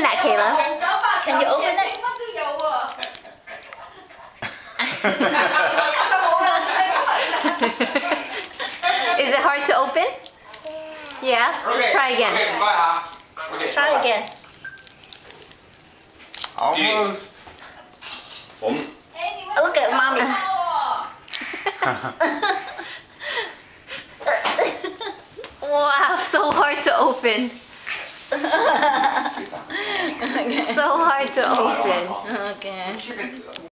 open that, Caleb. Can you open it? Is it hard to open? Yeah? Let's try again. Okay, bye 啊。Okay. Try again. Almost. ผม Look at mommy. Wow, so hard to open. So hard to open. okay.